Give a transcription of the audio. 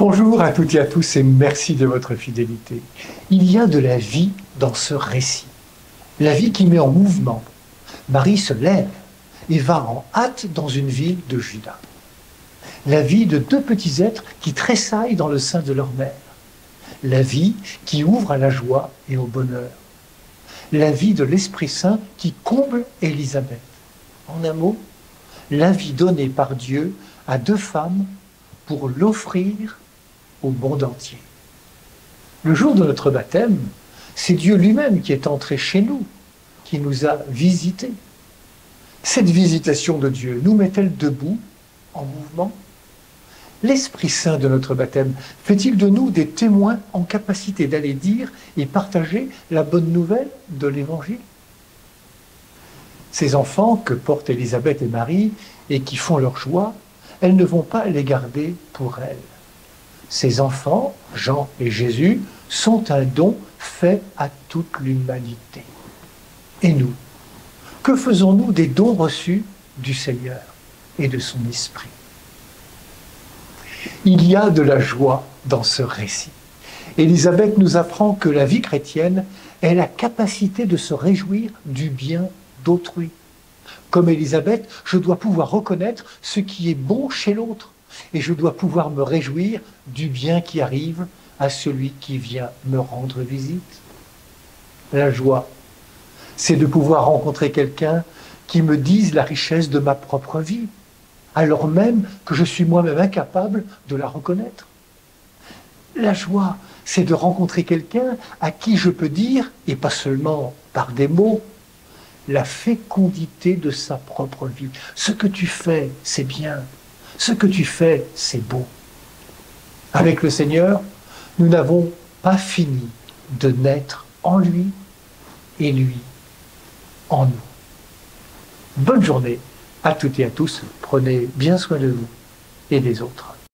Bonjour à toutes et à tous et merci de votre fidélité. Il y a de la vie dans ce récit. La vie qui met en mouvement. Marie se lève et va en hâte dans une ville de Juda. La vie de deux petits êtres qui tressaillent dans le sein de leur mère. La vie qui ouvre à la joie et au bonheur. La vie de l'Esprit Saint qui comble Élisabeth. En un mot, la vie donnée par Dieu à deux femmes pour l'offrir au monde entier. Le jour de notre baptême, c'est Dieu lui-même qui est entré chez nous, qui nous a visités. Cette visitation de Dieu nous met-elle debout, en mouvement? L'Esprit Saint de notre baptême fait-il de nous des témoins en capacité d'aller dire et partager la bonne nouvelle de l'Évangile? Ces enfants que portent Élisabeth et Marie et qui font leur joie, elles ne vont pas les garder pour elles. Ces enfants, Jean et Jésus, sont un don fait à toute l'humanité. Et nous, que faisons-nous des dons reçus du Seigneur et de son Esprit? Il y a de la joie dans ce récit. Élisabeth nous apprend que la vie chrétienne est la capacité de se réjouir du bien d'autrui. Comme Élisabeth, je dois pouvoir reconnaître ce qui est bon chez l'autre et je dois pouvoir me réjouir du bien qui arrive à celui qui vient me rendre visite. La joie, c'est de pouvoir rencontrer quelqu'un qui me dise la richesse de ma propre vie, alors même que je suis moi-même incapable de la reconnaître. La joie, c'est de rencontrer quelqu'un à qui je peux dire, et pas seulement par des mots, la fécondité de sa propre vie. Ce que tu fais, c'est bien. Ce que tu fais, c'est beau. Avec le Seigneur, nous n'avons pas fini de naître en lui et lui en nous. Bonne journée à toutes et à tous. Prenez bien soin de vous et des autres.